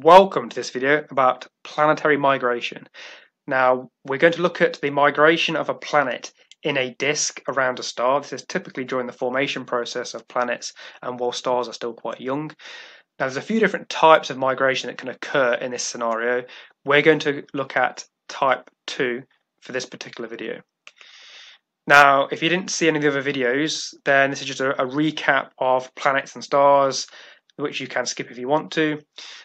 Welcome to this video about planetary migration. Now, we're going to look at the migration of a planet in a disk around a star. This is typically during the formation process of planets and while stars are still quite young. Now, there's a few different types of migration that can occur in this scenario. We're going to look at type 2 for this particular video. Now, if you didn't see any of the other videos, then this is just a, a recap of planets and stars which you can skip if you want to.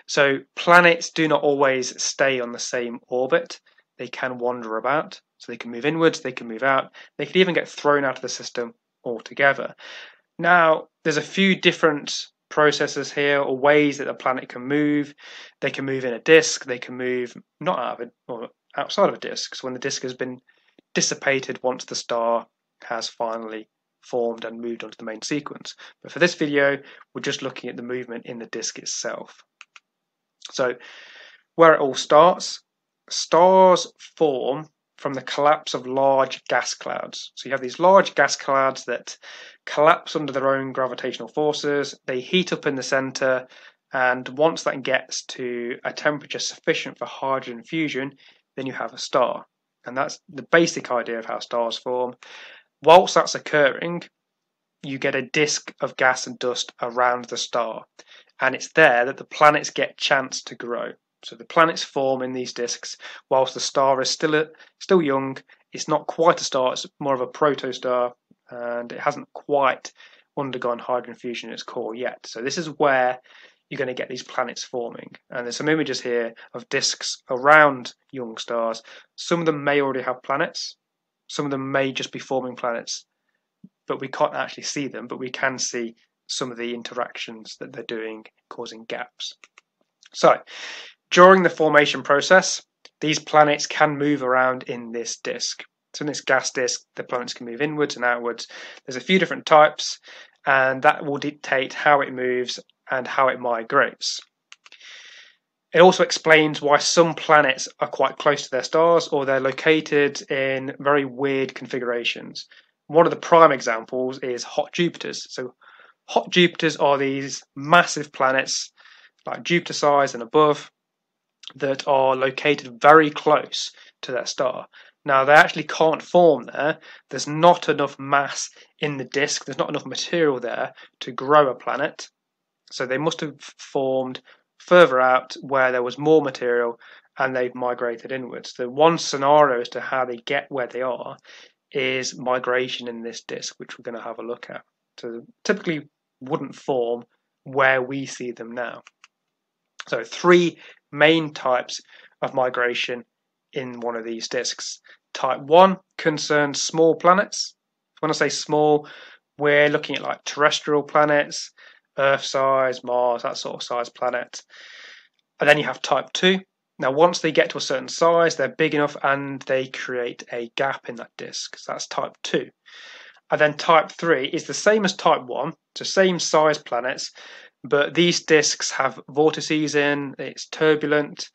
So planets do not always stay on the same orbit. They can wander about. So they can move inwards, they can move out, they could even get thrown out of the system altogether. Now, there's a few different processes here or ways that the planet can move. They can move in a disk, they can move not out of it or outside of a disk. So when the disk has been dissipated once the star has finally formed and moved onto the main sequence. But for this video, we're just looking at the movement in the disk itself. So where it all starts, stars form from the collapse of large gas clouds. So you have these large gas clouds that collapse under their own gravitational forces, they heat up in the center, and once that gets to a temperature sufficient for hydrogen fusion, then you have a star. And that's the basic idea of how stars form. Whilst that's occurring, you get a disk of gas and dust around the star, and it's there that the planets get chance to grow. So the planets form in these disks, whilst the star is still a, still young. It's not quite a star; it's more of a protostar, and it hasn't quite undergone hydrogen fusion in its core yet. So this is where you're going to get these planets forming. And there's some images here of disks around young stars. Some of them may already have planets, some of them may just be forming planets, but we can't actually see them, but we can see some of the interactions that they're doing causing gaps. So, during the formation process, these planets can move around in this disk. So in this gas disk, the planets can move inwards and outwards. There's a few different types, and that will dictate how it moves and how it migrates. It also explains why some planets are quite close to their stars or they're located in very weird configurations. One of the prime examples is hot Jupiters. So, hot Jupiters are these massive planets, like Jupiter size and above, that are located very close to their star. Now, they actually can't form there. There's not enough mass in the disk, there's not enough material there to grow a planet. So, they must have formed further out where there was more material and they've migrated inwards. The one scenario as to how they get where they are is migration in this disk, which we're going to have a look at. So typically wouldn't form where we see them now. So three main types of migration in one of these disks. Type 1 concerns small planets. When I say small, we're looking at like terrestrial planets, Earth size, Mars, that sort of size planet. And then you have type 2. Now, once they get to a certain size, they're big enough and they create a gap in that disk. So that's type 2. And then type 3 is the same as type 1, so same size planets, but these disks have vortices in, it's turbulent,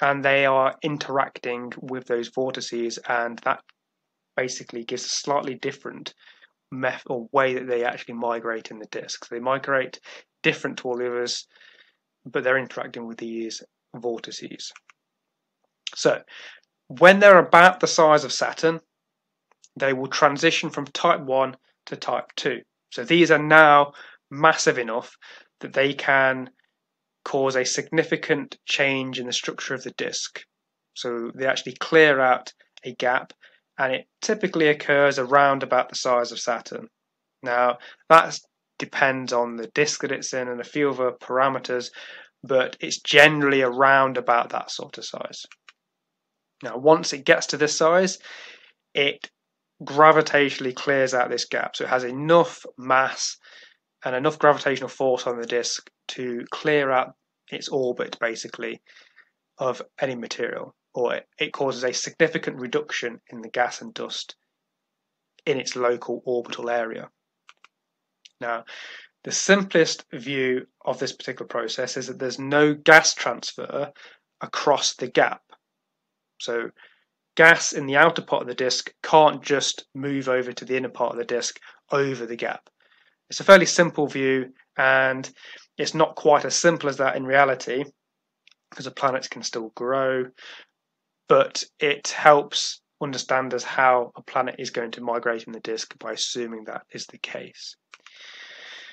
and they are interacting with those vortices, and that basically gives a slightly different method or way that they actually migrate in the disks. They migrate different to all the others, but they're interacting with these vortices. So when they're about the size of Saturn, they will transition from type 1 to type 2. So these are now massive enough that they can cause a significant change in the structure of the disk. So they actually clear out a gap and it typically occurs around about the size of Saturn. Now, that depends on the disk that it's in and a few other parameters, but it's generally around about that sort of size. Now, once it gets to this size, it gravitationally clears out this gap. So it has enough mass and enough gravitational force on the disk to clear out its orbit, basically, of any material or it causes a significant reduction in the gas and dust in its local orbital area. Now, the simplest view of this particular process is that there's no gas transfer across the gap. So, gas in the outer part of the disk can't just move over to the inner part of the disk over the gap. It's a fairly simple view, and it's not quite as simple as that in reality. because the planets can still grow, but it helps understand understanders how a planet is going to migrate in the disk by assuming that is the case.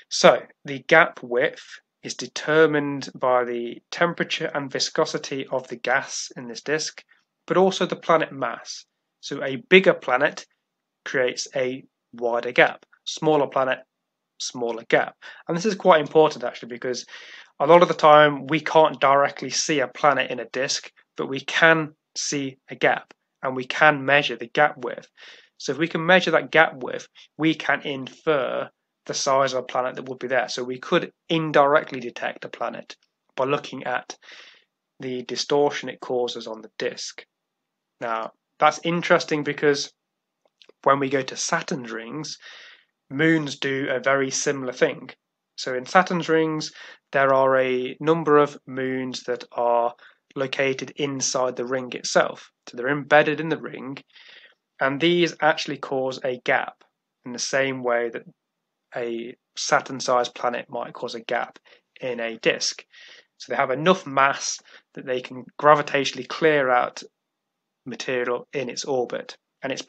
So the gap width is determined by the temperature and viscosity of the gas in this disk, but also the planet mass. So a bigger planet creates a wider gap, smaller planet, smaller gap. And this is quite important actually because a lot of the time we can't directly see a planet in a disk, but we can see a gap and we can measure the gap width. So if we can measure that gap width, we can infer the size of a planet that would be there. So we could indirectly detect a planet by looking at the distortion it causes on the disk. Now, that's interesting because when we go to Saturn's rings, moons do a very similar thing. So in Saturn's rings, there are a number of moons that are located inside the ring itself. So they're embedded in the ring, and these actually cause a gap in the same way that a Saturn sized planet might cause a gap in a disk. So they have enough mass that they can gravitationally clear out material in its orbit. And it's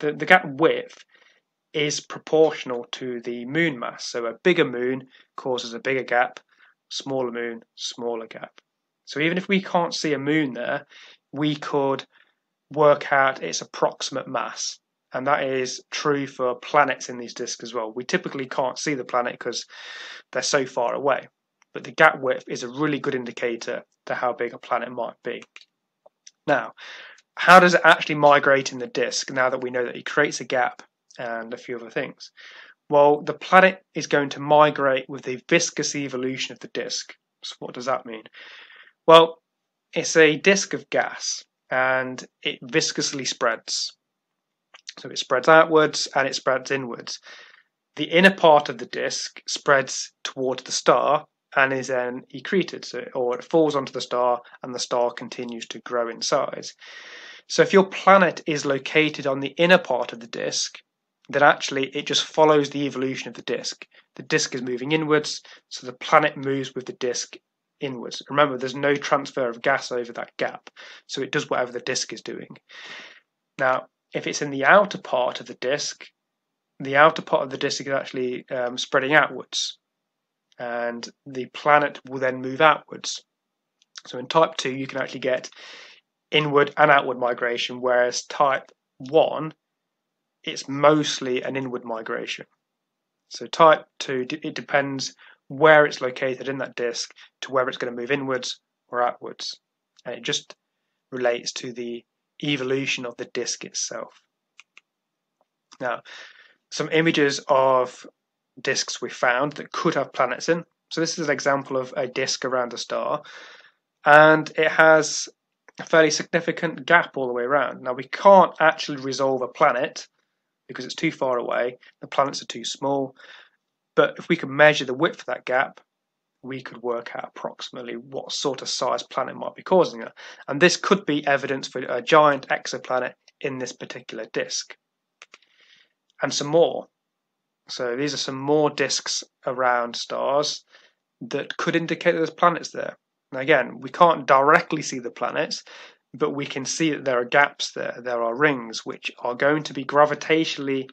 the, the gap width is proportional to the moon mass. So a bigger moon causes a bigger gap, smaller moon, smaller gap. So even if we can't see a moon there, we could work out its approximate mass. And that is true for planets in these disks as well. We typically can't see the planet because they're so far away. But the gap width is a really good indicator to how big a planet might be. Now, how does it actually migrate in the disk now that we know that it creates a gap and a few other things? Well, the planet is going to migrate with the viscous evolution of the disk. So, what does that mean? Well, it's a disk of gas and it viscously spreads. So it spreads outwards and it spreads inwards. The inner part of the disk spreads towards the star and is then accreted, so, or it falls onto the star and the star continues to grow in size. So if your planet is located on the inner part of the disk, then actually it just follows the evolution of the disk. The disk is moving inwards, so the planet moves with the disk inwards. Remember, there's no transfer of gas over that gap, so it does whatever the disk is doing. Now, if it's in the outer part of the disk, the outer part of the disk is actually um, spreading outwards, and the planet will then move outwards. So in type 2, you can actually get inward and outward migration, whereas type 1, it's mostly an inward migration. So type 2, it depends where it's located in that disk to where it's going to move inwards or outwards. And it just relates to the evolution of the disk itself. Now, some images of disks we found that could have planets in. So this is an example of a disk around a star, and it has a fairly significant gap all the way around. Now we can't actually resolve a planet because it's too far away. The planets are too small, but if we could measure the width of that gap, we could work out approximately what sort of size planet might be causing it. And this could be evidence for a giant exoplanet in this particular disk. And some more. So these are some more disks around stars that could indicate that there's planets there. Now again, we can't directly see the planets, but we can see that there are gaps there. There are rings which are going to be gravitationally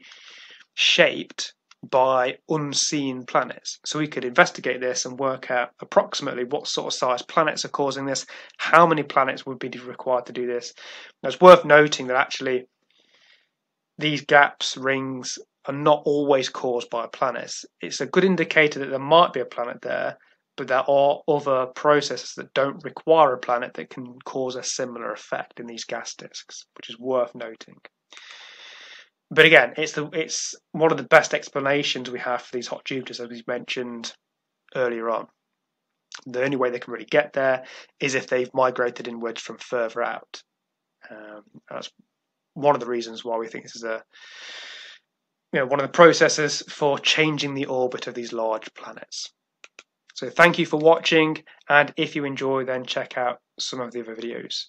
shaped by unseen planets. So we could investigate this and work out approximately what sort of size planets are causing this, how many planets would be required to do this. Now, it's worth noting that actually these gaps, rings, are not always caused by planets. It's a good indicator that there might be a planet there, but there are other processes that don't require a planet that can cause a similar effect in these gas disks, which is worth noting but again, it's the it's one of the best explanations we have for these hot Jupiters, as we mentioned earlier on. The only way they can really get there is if they've migrated inwards from further out. Um, that's one of the reasons why we think this is a you know one of the processes for changing the orbit of these large planets. So thank you for watching, and if you enjoy, then check out some of the other videos.